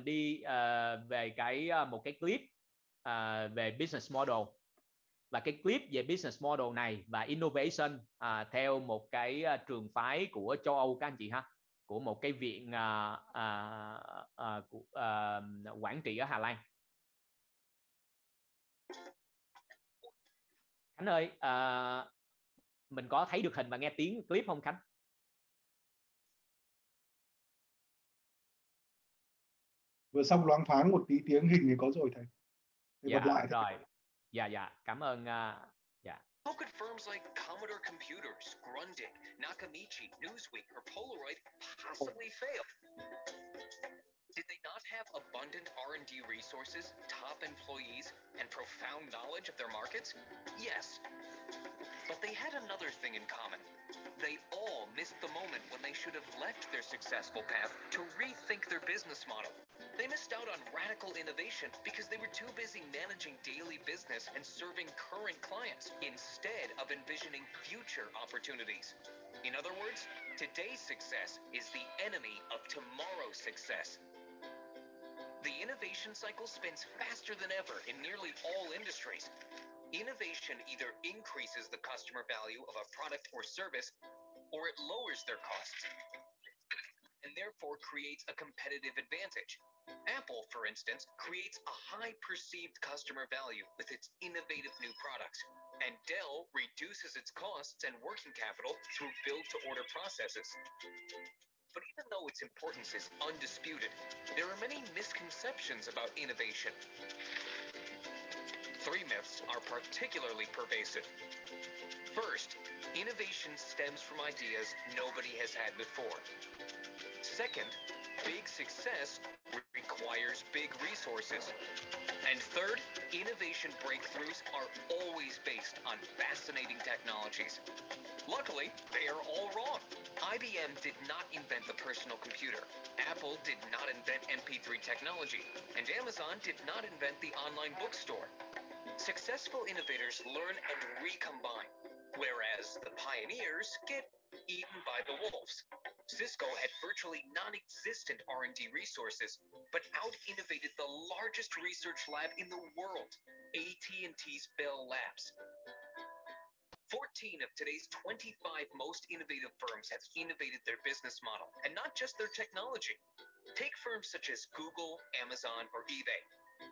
mình đi uh, về cái uh, một cái clip uh, về business model. Và cái clip về business model này và innovation uh, theo một cái uh, trường phái của châu Âu các anh chị ha của một cái viện uh, uh, uh, uh, quản trị ở Hà Lan. Khánh ơi uh, mình có thấy được hình và nghe tiếng clip không Khánh? Vừa xong loáng thoáng một tí tiếng hình thì có rồi thầy dạ lại rồi dạ dạ cảm ơn uh, dạ How could firms like Commodore Computers, Grundig, Nakamichi, Newsweek, or Polaroid possibly fail? Did they not have abundant R&D resources, top employees, and profound knowledge of their markets? Yes. But they had another thing in common. They all missed the moment when they should have left their successful path to rethink their business model. They missed out on radical innovation because they were too busy managing daily business and serving current clients instead of envisioning future opportunities. In other words, today's success is the enemy of tomorrow's success. The innovation cycle spins faster than ever in nearly all industries. Innovation either increases the customer value of a product or service, or it lowers their costs, and therefore creates a competitive advantage. Apple, for instance, creates a high perceived customer value with its innovative new products. And Dell reduces its costs and working capital through build to order processes. But even though its importance is undisputed, there are many misconceptions about innovation. Three myths are particularly pervasive. First, innovation stems from ideas nobody has had before. Second, big success requires big resources. And third, innovation breakthroughs are always based on fascinating technologies. Luckily, they are all wrong. IBM did not invent the personal computer. Apple did not invent MP3 technology. And Amazon did not invent the online bookstore. Successful innovators learn and recombine, whereas the pioneers get eaten by the wolves. Cisco had virtually non-existent R&D resources, but out-innovated the largest research lab in the world, AT&T's Bell Labs. 14 of today's 25 most innovative firms have innovated their business model, and not just their technology. Take firms such as Google, Amazon, or eBay.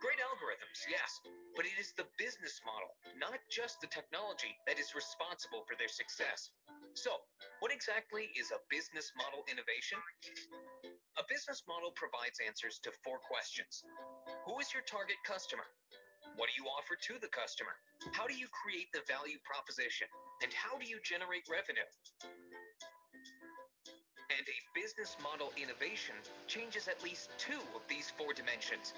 Great algorithms, yes, but it is the business model, not just the technology, that is responsible for their success. So, what exactly is a business model innovation? A business model provides answers to four questions Who is your target customer? What do you offer to the customer? How do you create the value proposition? And how do you generate revenue? And a business model innovation changes at least two of these four dimensions.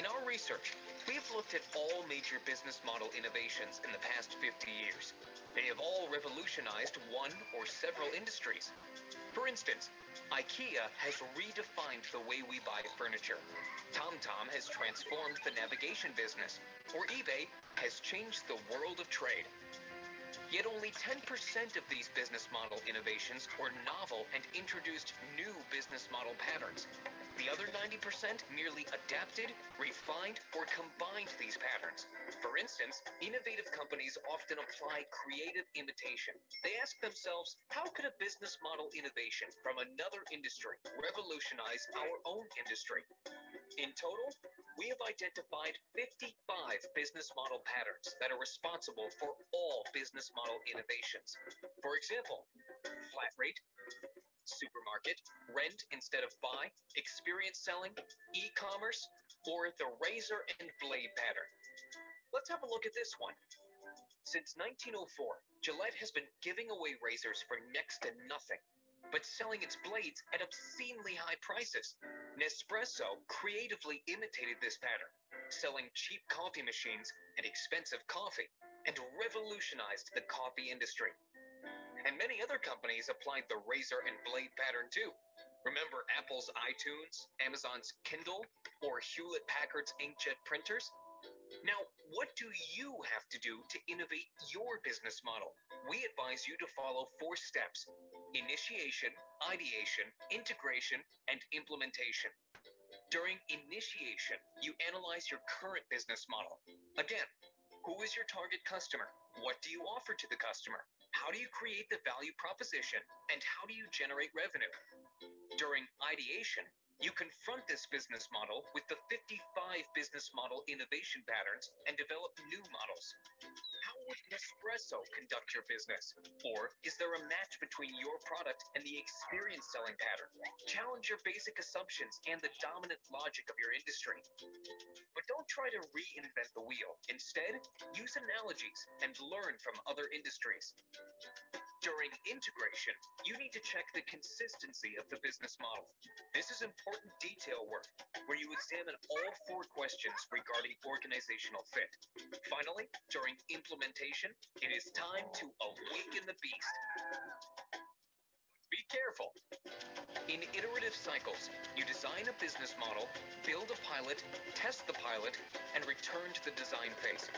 In our research, we have looked at all major business model innovations in the past 50 years. They have all revolutionized one or several industries. For instance, IKEA has redefined the way we buy furniture. TomTom has transformed the navigation business, or eBay has changed the world of trade. Yet only 10% of these business model innovations were novel and introduced new business model patterns. The other 90% merely adapted, refined, or combined these patterns. For instance, innovative companies often apply creative imitation. They ask themselves, how could a business model innovation from another industry revolutionize our own industry? In total, we have identified 55 business model patterns that are responsible for all business model innovations. For example, flat rate, supermarket, rent instead of buy, experience selling, e-commerce, or the razor and blade pattern. Let's have a look at this one. Since 1904, Gillette has been giving away razors for next to nothing, but selling its blades at obscenely high prices. Nespresso creatively imitated this pattern, selling cheap coffee machines and expensive coffee, and revolutionized the coffee industry. And many other companies applied the razor and blade pattern too. Remember Apple's iTunes, Amazon's Kindle, or Hewlett Packard's inkjet printers? Now, what do you have to do to innovate your business model? We advise you to follow four steps initiation, ideation, integration, and implementation. During initiation, you analyze your current business model. Again, who is your target customer? What do you offer to the customer? How do you create the value proposition? And how do you generate revenue? During ideation, you confront this business model with the 55 business model innovation patterns and develop new models. How would Nespresso conduct your business? Or is there a match between your product and the experience selling pattern? Challenge your basic assumptions and the dominant logic of your industry. But don't try to reinvent the wheel. Instead, use analogies and learn from other industries. During integration, you need to check the consistency of the business model. This is important detail work where you examine all four questions regarding organizational fit. Finally, during implementation, it is time to awaken the beast. Be careful. In iterative cycles, you design a business model, build a pilot, test the pilot, and return to the design phase.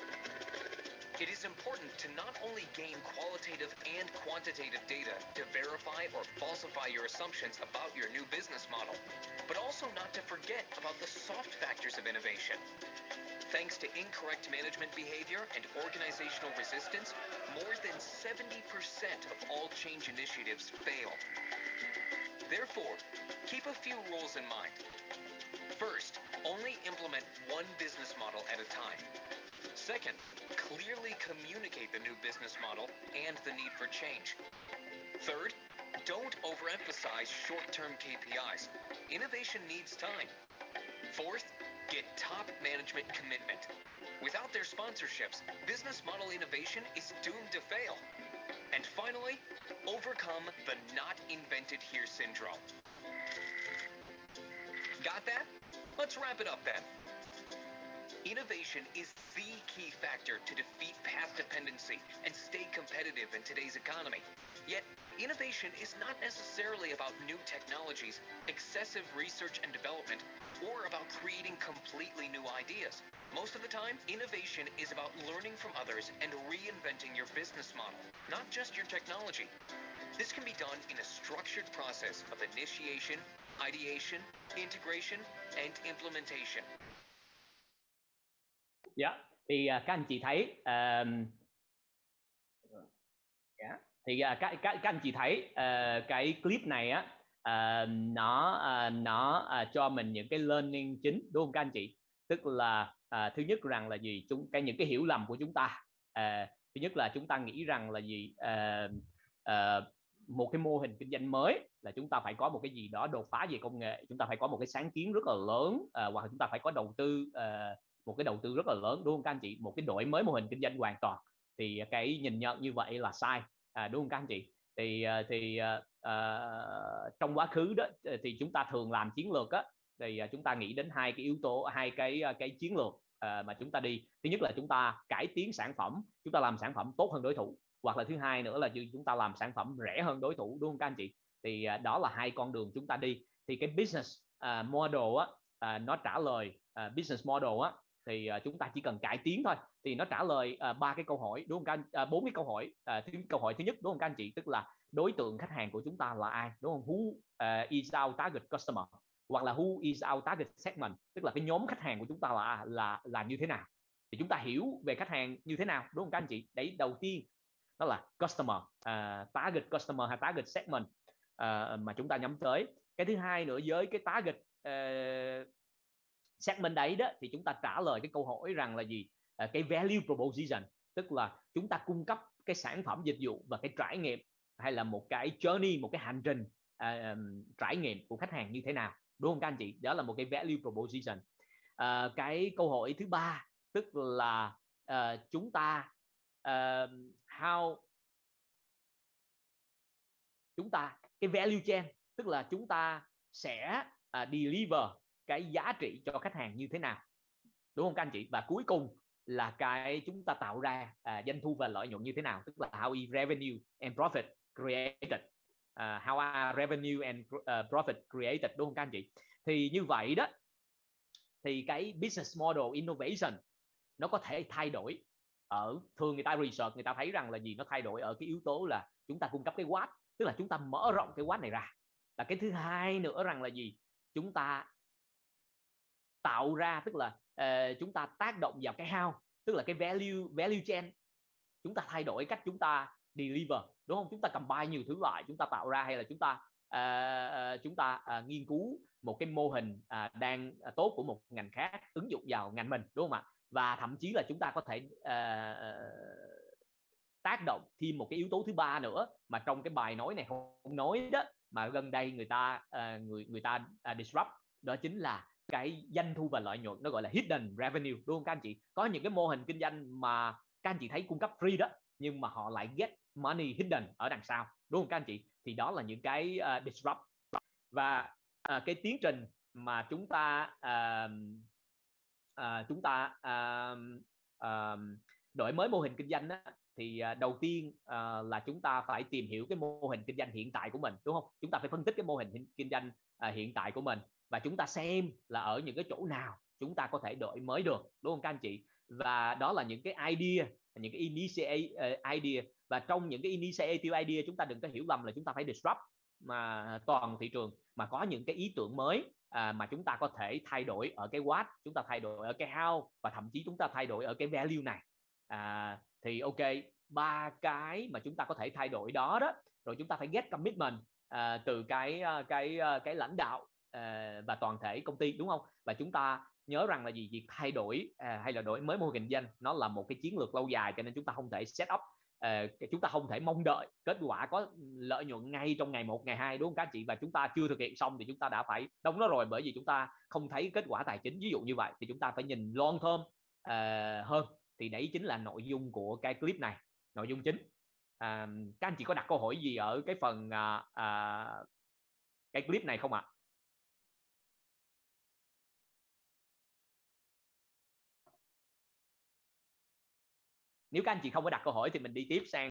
It is important to not only gain qualitative and quantitative data to verify or falsify your assumptions about your new business model, but also not to forget about the soft factors of innovation. Thanks to incorrect management behavior and organizational resistance, more than 70% of all change initiatives fail. Therefore, keep a few rules in mind. First, only implement one business model at a time. Second, clearly communicate the new business model and the need for change. Third, don't overemphasize short-term KPIs. Innovation needs time. Fourth, get top management commitment. Without their sponsorships, business model innovation is doomed to fail. And finally, overcome the not invented here syndrome. Got that? Let's wrap it up then. Innovation is the key factor to defeat path dependency and stay competitive in today's economy. Yet, innovation is not necessarily about new technologies, excessive research and development, or about creating completely new ideas. Most of the time, innovation is about learning from others and reinventing your business model, not just your technology. This can be done in a structured process of initiation, ideation, integration, and implementation. Dạ, thì uh, các anh chị thấy um, yeah. Dạ. thì uh, các, các các anh chị thấy uh, cái clip này á uh, nó uh, nó uh, cho mình những cái learning chính đúng không các anh chị? Tức là uh, thứ nhất rằng là gì chúng cái những cái hiểu lầm của chúng ta. Uh, thứ nhất là chúng ta nghĩ rằng là gì uh, uh, một cái mô hình kinh doanh mới là chúng ta phải có một cái gì đó đột phá về công nghệ chúng ta phải có một cái sáng kiến rất là lớn uh, hoặc chúng ta phải có đầu tư uh, một cái đầu tư rất là lớn đúng không các anh chị? Một cái đổi mới mô hình kinh doanh hoàn toàn. Thì cái nhìn nhận như vậy là sai. À, đúng không các anh chị? Thì à, thì uh, trong quá khứ đó thì chúng ta thường làm chiến lược á thì à, chúng ta nghĩ đến hai cái yếu tố hai cái cái chiến lược uh, mà chúng ta đi. Thứ nhất là chúng ta cải tiến sản phẩm chúng ta làm sản phẩm tốt hơn đối thủ. Hoặc là thứ hai nữa là chúng ta làm sản phẩm rẻ hơn đối thủ đúng không các anh chị? Thì uh, đó là hai con đường chúng ta đi. Thì cái business uh, model á uh, nó trả lời uh, business model á thì uh, chúng ta chỉ cần cải tiến thôi. Thì nó trả lời à, ba uh, cái câu hỏi đúng không các anh? À, bốn uh, cái câu hỏi uh, thứ câu hỏi thứ nhất đúng không các anh chị? Tức là đối tượng khách hàng của chúng ta là ai? Đúng không? Who uh, is our target customer? Hoặc là who is our target segment? Tức là cái nhóm khách hàng của chúng ta là là là như thế nào? Thì chúng ta hiểu về khách hàng như thế nào đúng không các anh chị? Đấy đầu tiên đó là customer uh, target customer hay target segment uh, mà chúng ta nhắm tới. Cái thứ hai nữa với cái target uh, segment đấy đó thì chúng ta trả lời cái câu hỏi rằng là gì? À, cái value proposition tức là chúng ta cung cấp cái sản phẩm dịch vụ và cái trải nghiệm hay là một cái journey một cái hành trình uh, trải nghiệm của khách hàng như thế nào đúng không các anh chị? Đó là một cái value proposition. À, cái câu hỏi thứ ba tức là à, chúng ta à, how chúng ta cái value chain tức là chúng ta sẽ à, deliver cái giá trị cho khách hàng như thế nào. Đúng không các anh chị? Và cuối cùng là cái chúng ta tạo ra à, doanh thu và lợi nhuận như thế nào tức là how is revenue and profit created. Uh, how are revenue and uh, profit created đúng không các anh chị? Thì như vậy đó thì cái business model innovation nó có thể thay đổi ở thường người ta research người ta thấy rằng là gì? Nó thay đổi ở cái yếu tố là chúng ta cung cấp cái quát tức là chúng ta mở rộng cái quát này ra. Và cái thứ hai nữa rằng là gì? Chúng ta tạo ra tức là uh, chúng ta tác động vào cái how tức là cái value value chain. Chúng ta thay đổi cách chúng ta deliver đúng không? Chúng ta combine nhiều thứ lại chúng ta tạo ra hay là chúng ta uh, chúng ta uh, nghiên cứu một cái mô hình uh, đang à, tốt của một ngành khác ứng dụng vào ngành mình đúng không ạ? Và thậm chí là chúng ta có thể uh, tác động thêm một cái yếu tố thứ ba nữa mà trong cái bài nói này không nói đó mà gần đây người ta uh, người người ta uh, disrupt đó chính là cái doanh thu và lợi nhuận nó gọi là hidden revenue đúng không các anh chị? Có những cái mô hình kinh doanh mà các anh chị thấy cung cấp free đó nhưng mà họ lại get money hidden ở đằng sau đúng không các anh chị? Thì đó là những cái uh, disrupt. Và uh, cái tiến trình mà chúng ta uh, uh, chúng ta uh, uh, đổi mới mô hình kinh doanh đó, thì uh, đầu tiên uh, là chúng ta phải tìm hiểu cái mô hình kinh doanh hiện tại của mình đúng không? Chúng ta phải phân tích cái mô hình kinh doanh uh, hiện tại của mình và chúng ta xem là ở những cái chỗ nào chúng ta có thể đổi mới được đúng không các anh chị? Và đó là những cái idea những cái initiate ờ, idea. Và trong những cái initiative idea chúng ta đừng có hiểu lầm là chúng ta phải disrupt mà toàn thị trường mà có những cái ý tưởng mới à, mà chúng ta có thể thay đổi ở cái what chúng ta thay đổi ở cái how và thậm chí chúng ta thay đổi ở cái value này. À, thì ok ba cái mà chúng ta có thể thay đổi đó đó rồi chúng ta phải get commitment à, từ cái ờ, cái ờ, cái lãnh đạo À, và toàn thể công ty đúng không? Và chúng ta nhớ rằng là gì? Việc thay đổi à, hay là đổi mới mô hình kinh doanh nó là một cái chiến lược lâu dài cho nên chúng ta không thể set up à, chúng ta không thể mong đợi kết quả có lợi nhuận ngay trong ngày một ngày hai đúng không các chị? Và chúng ta chưa thực hiện xong thì chúng ta đã phải đóng nó rồi bởi vì chúng ta không thấy kết quả tài chính. Ví dụ như vậy thì chúng ta phải nhìn long term uh, hơn. Thì đấy chính là nội dung của cái clip này nội dung chính. À, các anh chị có đặt câu hỏi gì ở cái phần à, à, cái clip này không ạ? à? Nếu các anh chị không có đặt câu hỏi thì mình đi tiếp sang